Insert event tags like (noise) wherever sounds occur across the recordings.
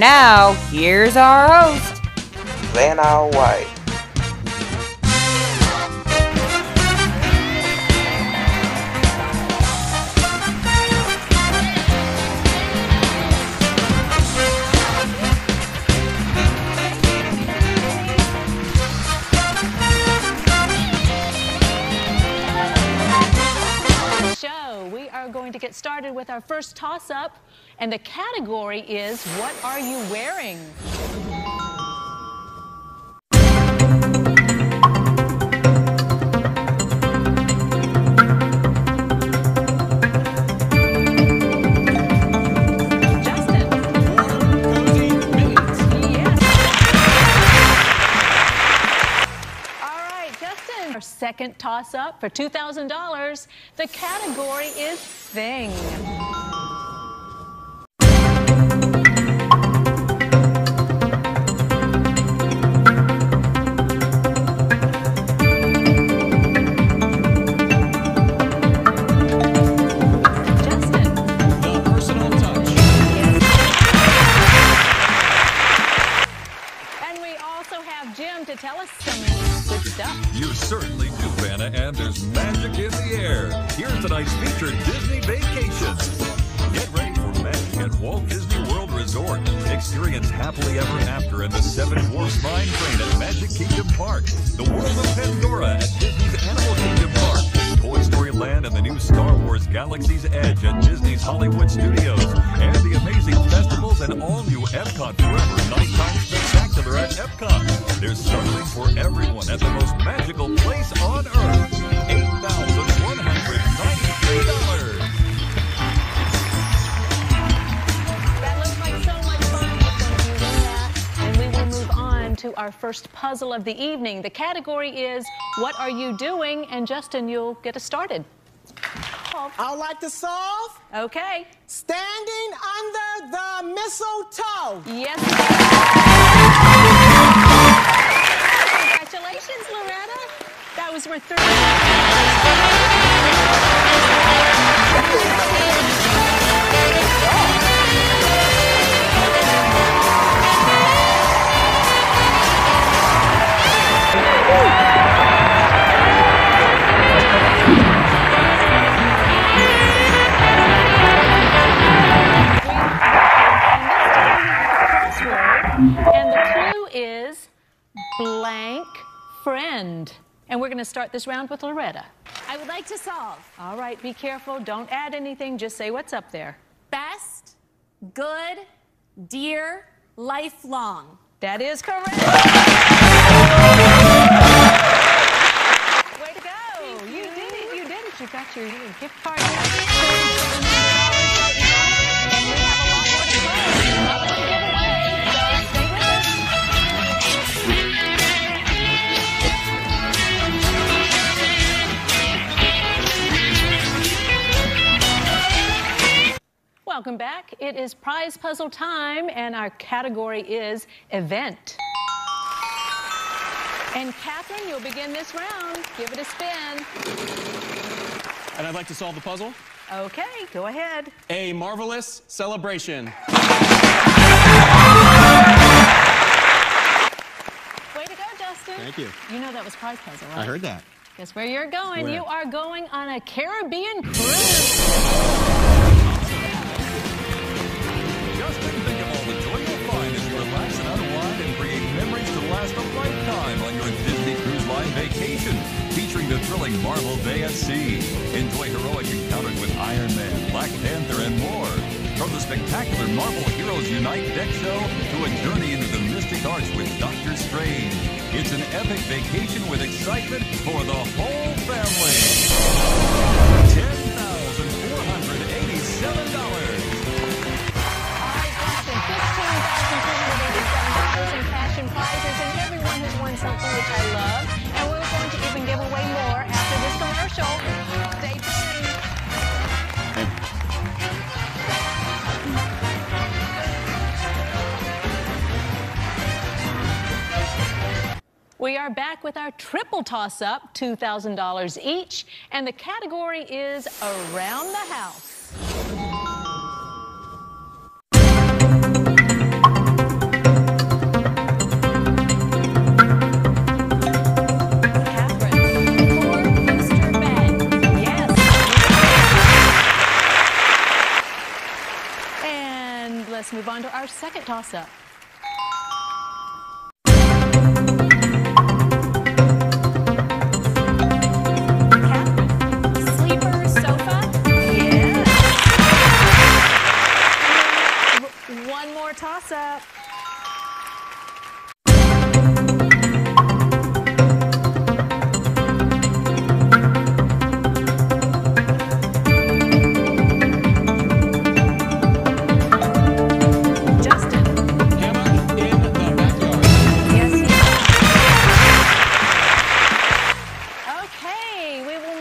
now, here's our host. Vanna White. With our first toss up, and the category is What Are You Wearing? Second toss up for $2,000. The category is Thing. Happily ever after in the Seven Dwarfs Mine Train at Magic Kingdom Park. The World of Pandora at Disney's Animal Kingdom Park. Toy Story Land and the new Star Wars Galaxy's Edge at Disney's Hollywood Studios. And the amazing festivals and all new Epcot Forever Nighttime Spectacular at Epcot. There's something for everyone at the most magical place on earth. Our first puzzle of the evening. The category is What Are You Doing? And Justin, you'll get us started. I like to solve Okay. standing under the mistletoe. Yes. Congratulations, Loretta. That was worth 30. Blank friend. And we're going to start this round with Loretta. I would like to solve All right, be careful. Don't add anything. Just say what's up there. best, good, dear, lifelong. That is correct. Way to go. You did it. You did it. You got your gift card. Back. It is prize puzzle time, and our category is event. And Catherine, you'll begin this round. Give it a spin. And I'd like to solve the puzzle. Okay, go ahead. A marvelous celebration. Way to go, Justin. Thank you. You know that was prize puzzle, right? I heard that. Guess where you're going? Where? You are going on a Caribbean cruise. Featuring the thrilling Marvel Day at Sea. Enjoy heroic encounters with Iron Man, Black Panther, and more. From the spectacular Marvel Heroes Unite deck show to a journey into the mystic arts with Doctor Strange, it's an epic vacation with excitement for the whole family. $10,487. All right, Justin, $15,387 in cash and prizes. And We are back with our triple toss up, $2,000 each, and the category is Around the House. And let's move on to our second toss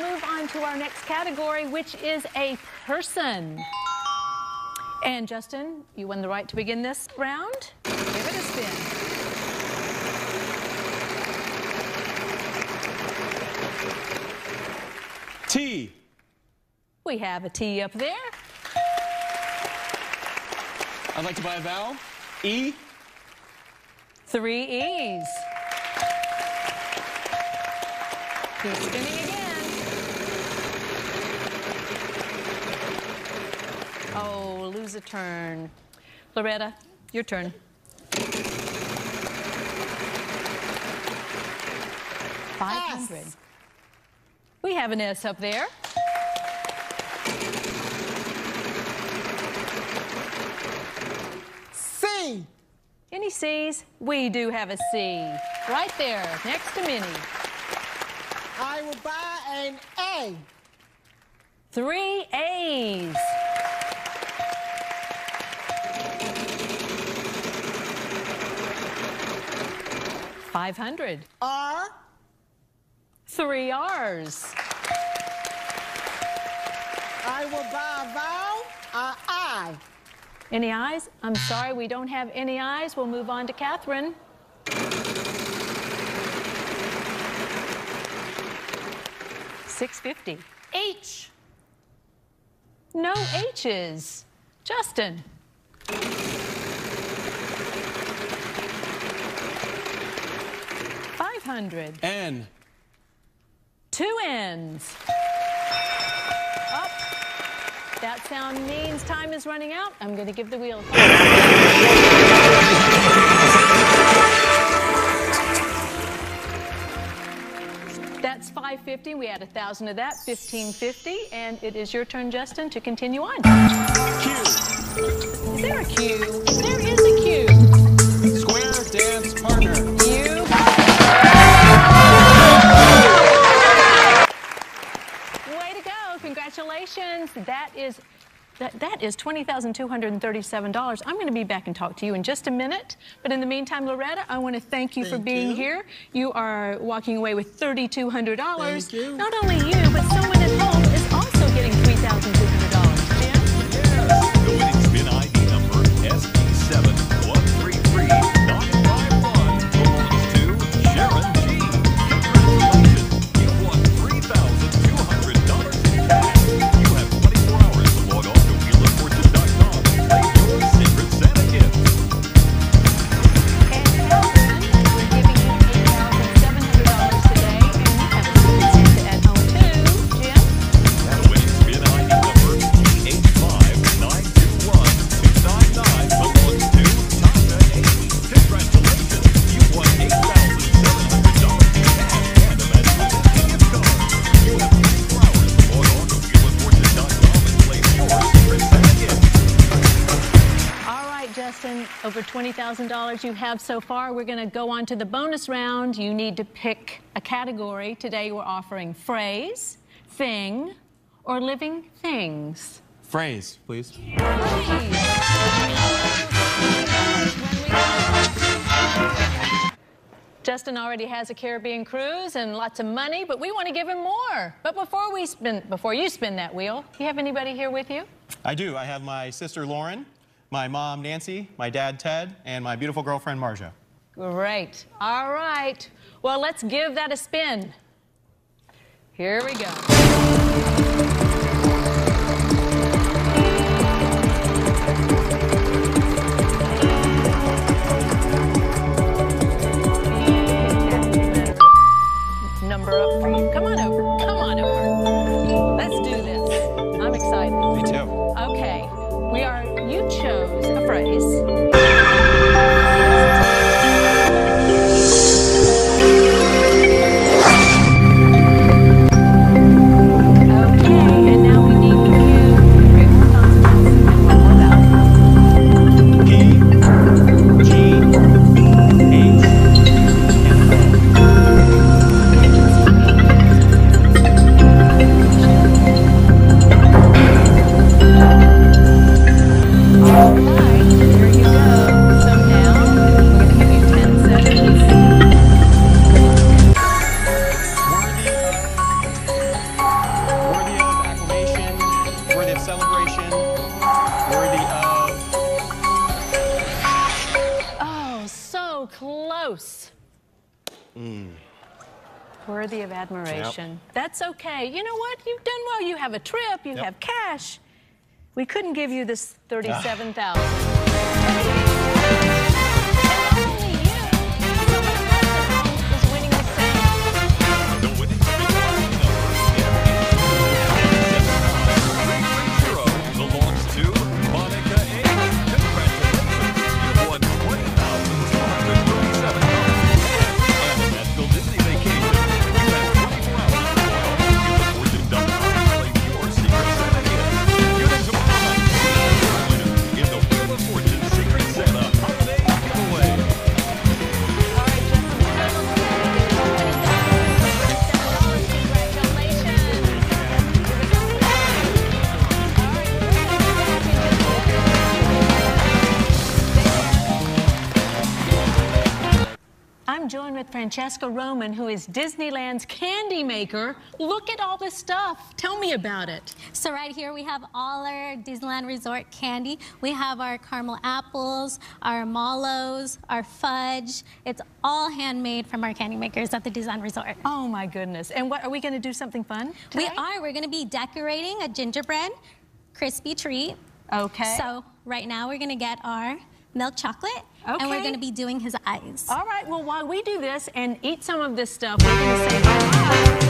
move on to our next category, which is a person. And Justin, you won the right to begin this round. Give it a spin. T. We have a T up there. I'd like to buy a vowel. E. Three E's. Spinning again. Oh, a turn. Loretta, your turn. Five hundred. S. We have an S up there. C. Any C's? We do have a C. Right there, next to Minnie. I will buy an A. Three A's. Five hundred. R. Three R's. I will buy a vowel. A I. Any eyes? I'm sorry, we don't have any eyes. We'll move on to Catherine. Six fifty. H. No H's. Justin. Five hundred. N. Two N's. Up. That sound means time is running out. I'm going to give the wheel. That's 550. We add a thousand of that, 1550, and it is your turn, Justin, to continue on. Q. Is there a cue? There is a cue. Square dance partner. Congratulations. That is that, that is $20,237. I'm going to be back and talk to you in just a minute. But in the meantime, Loretta, I want to thank you for being you. here. You are walking away with $3,200. Not only you, but someone at home over $20,000 you have so far. We're going to go on to the bonus round. You need to pick a category. Today we're offering phrase, thing, or living things. Phrase, please. Justin already has a Caribbean cruise and lots of money, but we want to give him more. But before we spin, before you spin that wheel, do you have anybody here with you? I do. I have my sister Lauren, my mom Nancy, my dad Ted, and my beautiful girlfriend Marja. Great. All right. Well, let's give that a spin. Here we go. Close. Hmm. Worthy of admiration. That's okay. You know what? You've done well. You have a trip, you Yep. have cash. We couldn't give you this 37,000. (laughs) Francesca Roman, who is Disneyland's candy maker. Look at all this stuff. Tell me about it. So right here we have all our Disneyland Resort candy. We have our caramel apples, our mallows, our fudge. It's all handmade from our candy makers at the Disneyland Resort. Oh my goodness. And what are we going to do something fun? We are. We're going to be decorating a gingerbread crispy treat. Okay. So right now we're going to get our milk chocolate and we're going to be doing his eyes. All right, well, while we do this and eat some of this stuff, we're going to say bye-bye